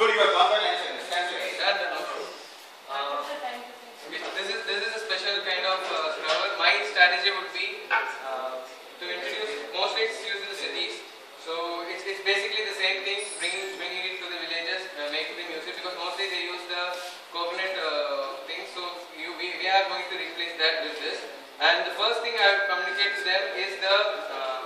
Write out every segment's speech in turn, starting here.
Dude, you are gone by line second. Stand straight. Stand and outro. Uh, this is this is a special kind of uh, scrubber. My strategy would be uh, to introduce. Mostly it's used in the cities, so it's, it's basically the same thing. Bringing bringing it to the villages, uh, making them use it because mostly they use the coconut uh, thing. So you we, we are going to replace that with this. And the first thing I would communicate to them is the uh,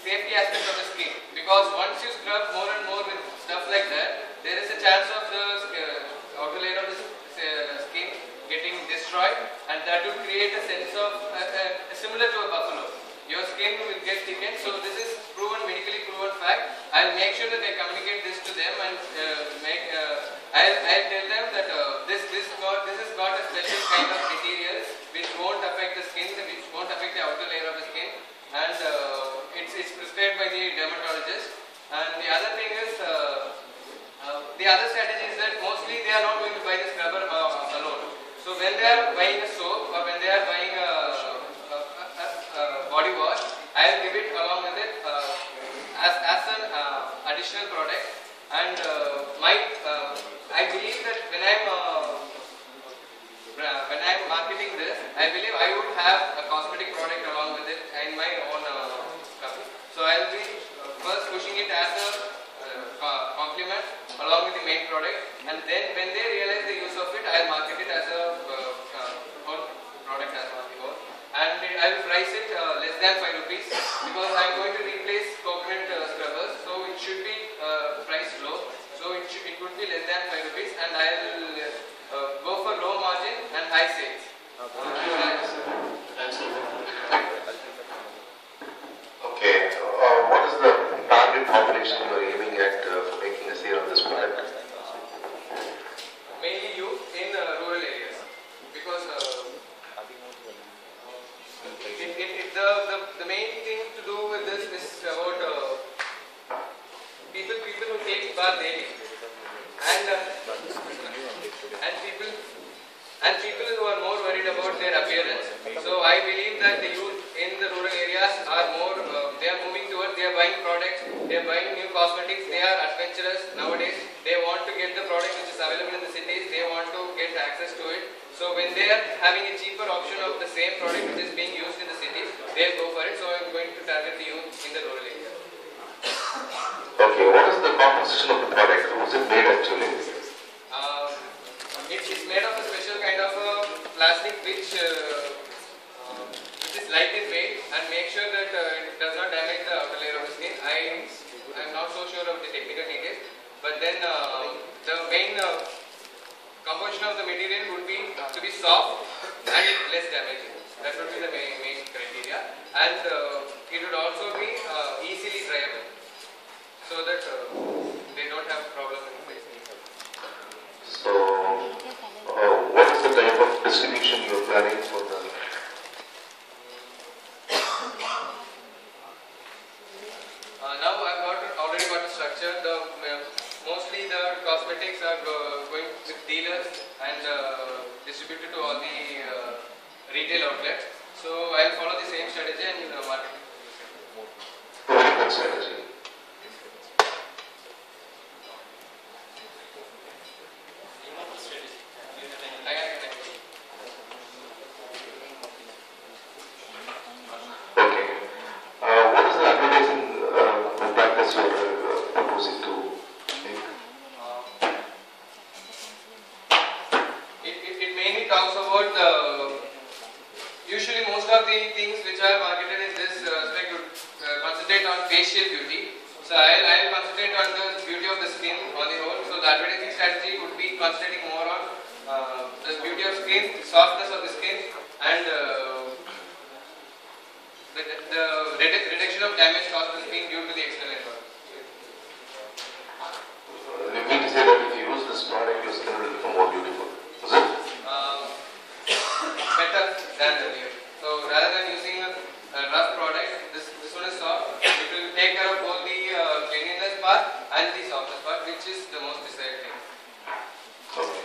safety aspect of the skin because once you scrub more and more with stuff like that, there is a chance of the uh, outer layer of the s- uh, skin getting and that will create a sense of uh, uh, similar to a buffalo. Your skin will get thickened, so this is proven, medically proven fact. I'll make sure that I communicate this to them and uh, make, uh, I'll, I'll tell them that uh, this, this, got, this has got a special kind of material which won't affect the skin, which won't affect the outer layer of the skin and uh, it's, it's prescribed by the dermatologist. And the other thing is, uh, uh, the other strategy is that mostly they are not going to buy the scrubber uh, alone. So when they are buying a soap or when they are buying a, a, a, a body wash, I will give it along with it uh, as, as an uh, additional product. And uh, my, uh, I believe that when I'm uh, uh, when I'm marketing this, I believe I would have a cosmetic product along with it in my own uh, company. So I'll be uh, first pushing it as a uh, co- complement along with the main product, and then when they realize the use of it, I'll market it as a uh, uh, whole product as whole. And I will price it uh, less than five rupees because I'm going to replace coconut uh, scrubbers, so it should be uh, priced low. So it should, it would be less than five rupees, and I'll uh, go for low margin and high sales. Okay, uh, what is the target population you are aiming at uh, for making a sale of this product? Mainly youth in uh, rural areas because uh, it, it, it, the, the, the main thing to do with this is about uh, people people who take bath daily and uh, and people and people who are more worried about their appearance. So I believe that the youth in the rural areas are more, uh, they are moving towards, they are buying products, they are buying new cosmetics, they are adventurous nowadays. They want to get the product which is available in the cities, they want to get access to it. So when they are having a cheaper option of the same product which is being used in the cities, they'll go for it. So I'm going to target the youth in the rural area. Okay, what is the composition of the product? How is it made actually? Um, it, it's made of a special kind of a plastic which, uh, uh, which is light in weight and make sure that uh, it does not damage the outer layer of the skin. I am not so sure of the technical details, but then uh, the main uh, composition of the material would be to be soft and less damaging. That would be the main, main criteria. And uh, it would also be uh, easily dryable so that uh, they don't have problem in facing. So, uh, what is the type of distribution you are planning for the? Uh, now I've got already got a structure. The uh, mostly the cosmetics are go, going with dealers and uh, distributed to all the uh, retail outlets. So I'll follow the same strategy and uh, market. Very good strategy. I can connect. Okay. Uh, what is the advertising uh, practice you are uh, proposing to make? It, it, it mainly talks about uh, usually most of the things which are marketed in this uh, aspect would uh, concentrate on facial beauty. So I'll, I'll concentrate on the beauty of the skin on the whole. So the advertising strategy would be concentrating more on uh, the beauty of skin, the softness of the skin, and uh, the, the reduction of damage caused to the skin due to the external environment. You mean to say that if you use this product, your skin will become more beautiful? Is it? um, better than earlier. So rather than using a, a rough product, this, this one is soft. It will take care of both the uh, cleanliness part and the softness part, which is the most desired thing. Okay.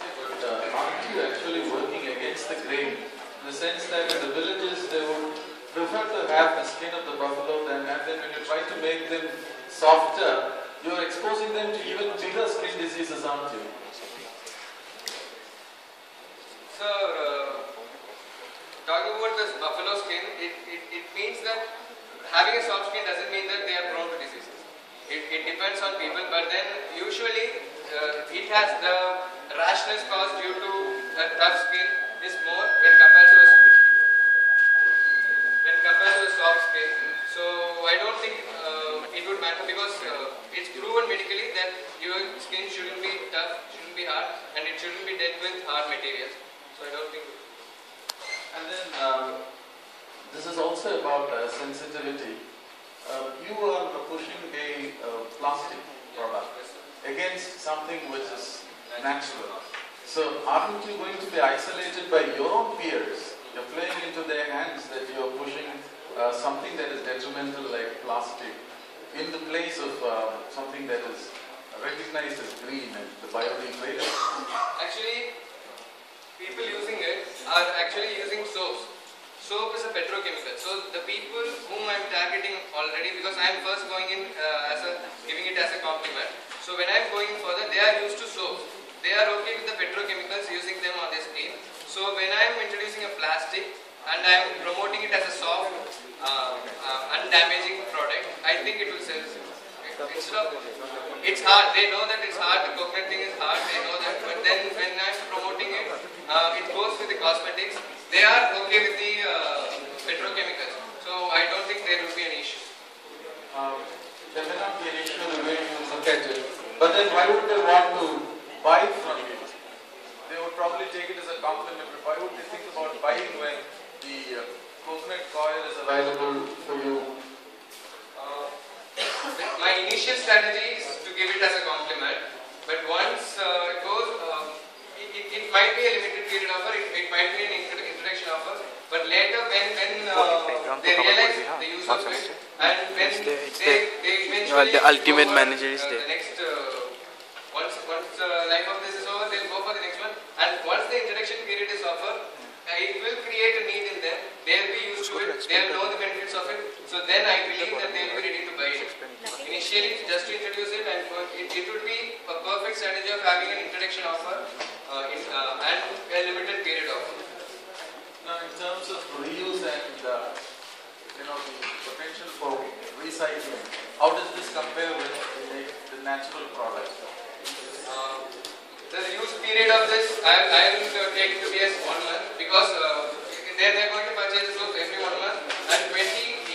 But uh, aren't you actually working against the grain? In the sense that in the villages they would prefer to have the skin of the buffalo than have them when you try to make them softer, you're exposing them to even bigger skin diseases, aren't you? So, uh, talking about this buffalo skin, it, it, it means that having a soft skin doesn't mean that they are prone to diseases. It, it depends on people, but then usually uh, it has the rashness caused due to a tough skin is more when compared to a when compared to a soft skin. So I don't think uh, it would matter because uh, it's proven medically that your skin shouldn't be tough, shouldn't be hard, and it shouldn't be dealt with hard materials. So I don't think. And then um, this is also about uh, sensitivity. Uh, you are pushing a uh, plastic product against something which is natural. So aren't you going to be isolated by your own peers? You're playing into their hands that you're pushing uh, something that is detrimental like plastic in the place of uh, something that is recognized as green and the biodegradable. Actually, people using it are actually using soaps. Soap is a petrochemical. So the people whom I'm targeting already, because I'm first going in uh, as a giving it as a compliment. So when I'm going further, they are used to soaps. They are okay with the petrochemicals using them on their skin. So when I'm introducing a plastic and I'm promoting it as a soft, uh, uh, undamaging product, I think it will sell. Instead of, it's hard. They know that it's hard. The coconut thing is hard. They know that. But then when I'm promoting it, uh, it goes with the cosmetics. They are okay with the uh, petrochemicals. So I don't think there will be an issue. Um, there may not be an issue the way you look at it. But then why would they want to buy from you? They would probably take it as a compliment. But why would they think about buying when the uh, coconut coir is available for you? Uh, my initial strategy is to give it as a compliment. But once uh, it goes, um, it, it, it might be a limited period offer. It, it might be an intro- introduction offer. But later, when when uh, they realize the use of it, and when the- they, the- they eventually are the ultimate manager is uh, there. The next uh, once once uh, life of this is over, they'll go for the next one. And once the introduction period is over, uh, it will create a need in them. They'll be used to it. They'll know the benefits of it. So then I believe that they'll be ready to buy it. Initially, just to introduce it, and it, it would be a perfect strategy of having an introduction offer uh, in, uh, and a limited period offer. Now, in terms of reuse and uh, you know the potential for recycling, how does this compare with the, the natural products? Uh, the use period of this, I, I will uh, take it to be as one month because uh, they they are going to purchase the soap every one month and 20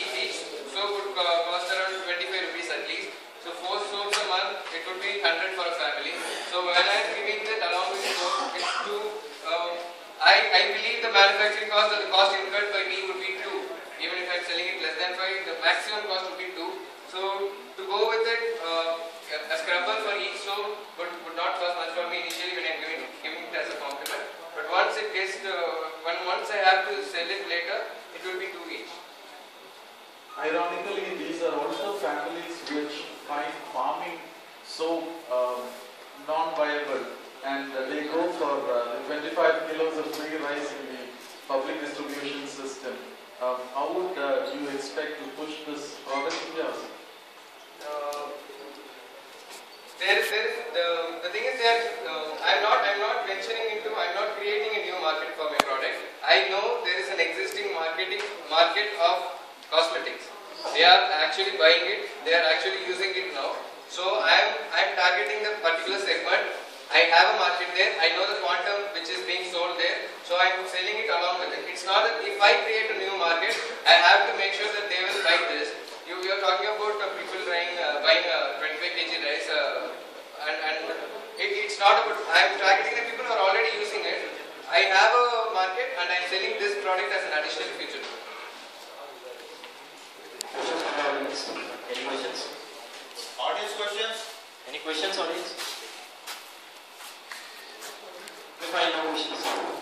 e- each soap would uh, cost around 25 rupees at least. So four soaps a month, it would be 100 for a family. So when I am giving that along with the soap, it's two. Um, I, I believe the manufacturing cost or the cost incurred by me would be two. Even if I'm selling it less than five, the maximum cost would be two. So to go with it, uh, a scrubber for each soap would, would not cost much for me initially when I'm giving, giving it as a compliment. But once it gets, uh, when once I have to sell it later, it will be two each. Ironically, these are also families which find farming so um, non-viable and they go for uh, 25 kilos of free rice in the public distribution system. Um, how would uh, you expect to push this product in yours? Uh, there, there, the, the thing is that uh, I'm not, I'm not venturing into, I'm not creating a new market for my product. I know there is an existing marketing market of cosmetics. They are actually buying it. They are actually using it now. So I'm, I'm targeting the particular segment. I have a market there. I know the quantum which is being sold there. So I'm selling it along with it. It's not that if I create a new market, I have to make sure that they will buy this we are talking about uh, people buying, uh, buying uh, 25 kg rice uh, and, and it, it's not about, I am targeting the people who are already using it. I have a market and I am selling this product as an additional feature. Questions audience? Any questions? Audience questions? Any questions audience? If I know questions.